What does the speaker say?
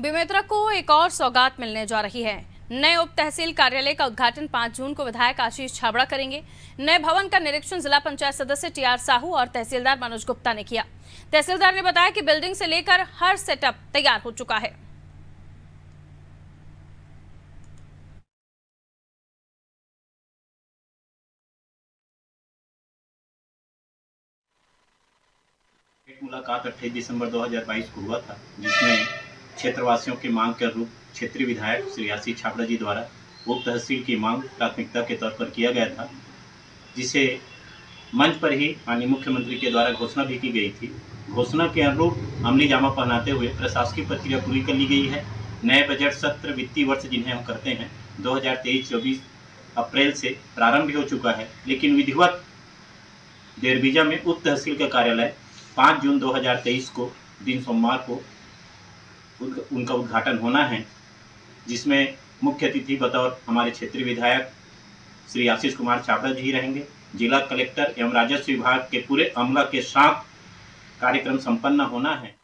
बेमेतरा को एक और सौगात मिलने जा रही है। नए उप तहसील कार्यालय का उद्घाटन 5 जून को विधायक आशीष छाबड़ा करेंगे। नए भवन का निरीक्षण जिला पंचायत सदस्य टीआर साहू और तहसीलदार मनोज गुप्ता ने किया। तहसीलदार ने बताया कि बिल्डिंग से लेकर हर सेटअप तैयार हो चुका है। मुलाकात 28 दिसंबर 2022 को हुआ था, जिसमें क्षेत्रवासियों की मांग के अनुरूप क्षेत्रीय विधायक श्री आशीष छाबड़ा जी द्वारा उप तहसील की मांग प्राथमिकता के तौर पर किया गया था, जिसे मंच पर ही माननीय मुख्यमंत्री के द्वारा घोषणा भी की गई थी। घोषणा के अनुरूप अमली जामा पहनाते हुए प्रशासकीय प्रक्रिया पूरी कर ली गई है। नए बजट सत्र वित्तीय वर्ष जिन्हें हम करते हैं 2023-24 अप्रैल से प्रारंभ हो चुका है, लेकिन विधिवत देरबीजा में उप तहसील का कार्यालय 5 जून 2023 को, दिन सोमवार को उनका उद्घाटन होना है, जिसमें मुख्य अतिथि बतौर हमारे क्षेत्रीय विधायक श्री आशीष कुमार चावड़ा जी रहेंगे, जिला कलेक्टर एवं राजस्व विभाग के पूरे अमला के साथ कार्यक्रम संपन्न होना है।